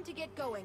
Time to get going.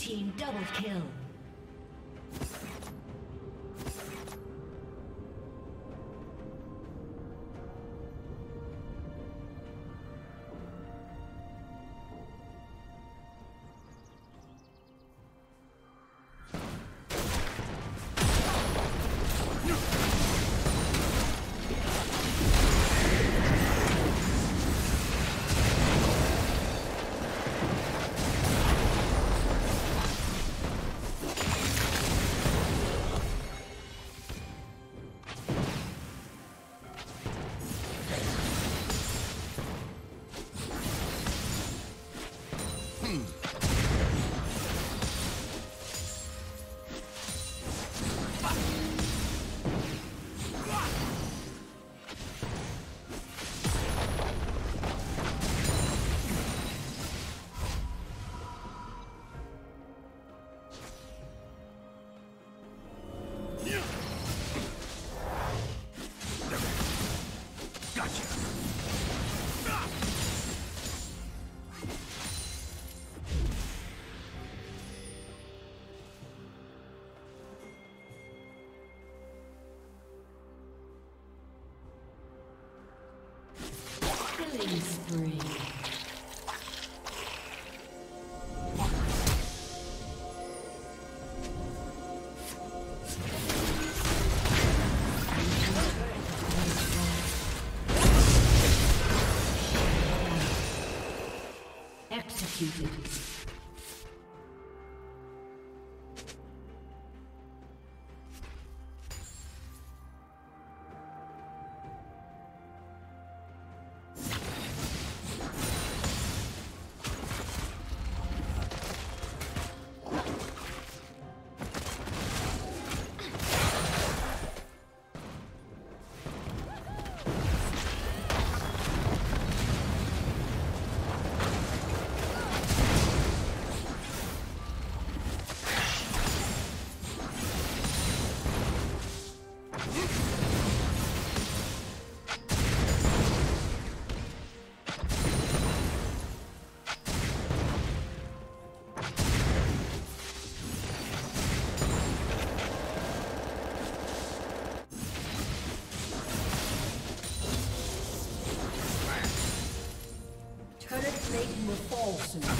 Team double kill. executed. Oh, soon.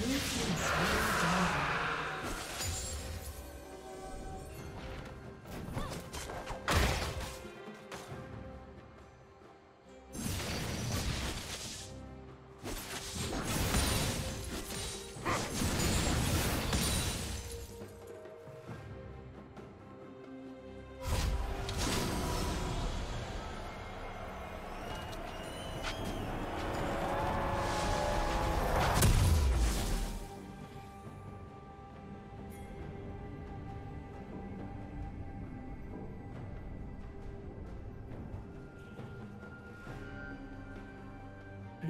Blue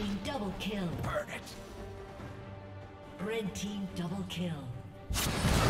Team double kill. Burn it. Red team double kill.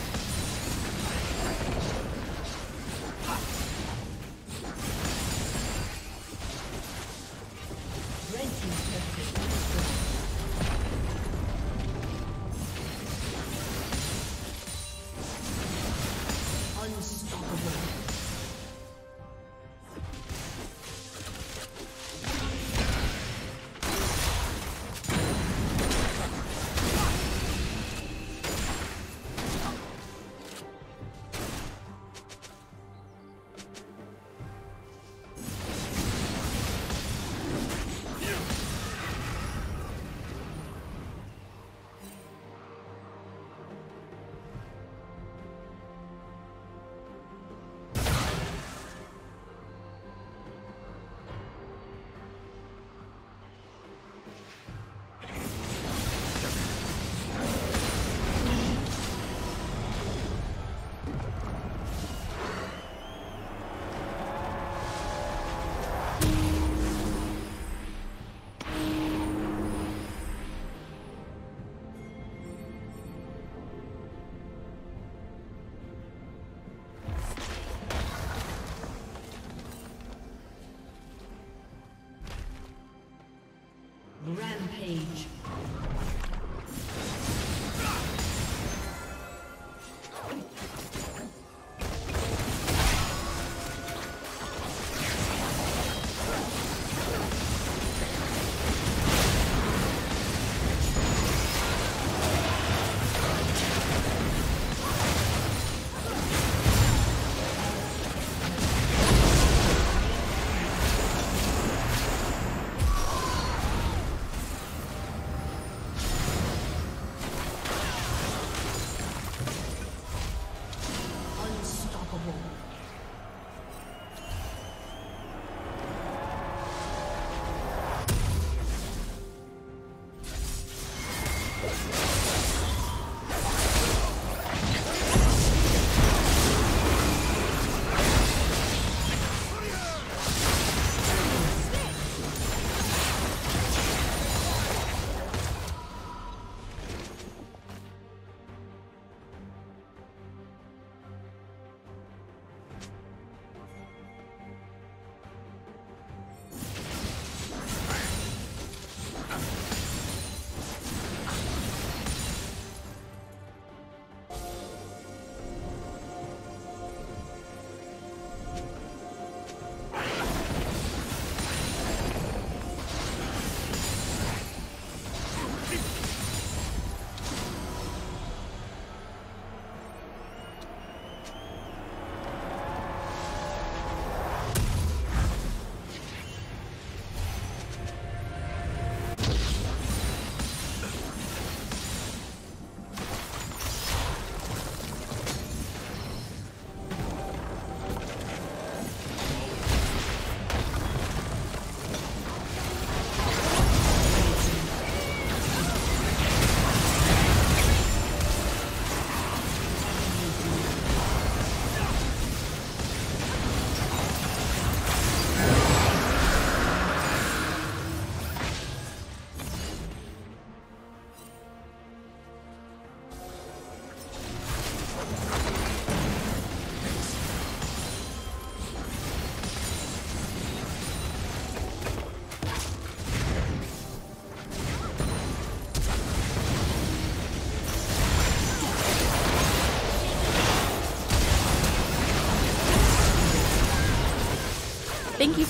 Rampage.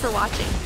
For watching.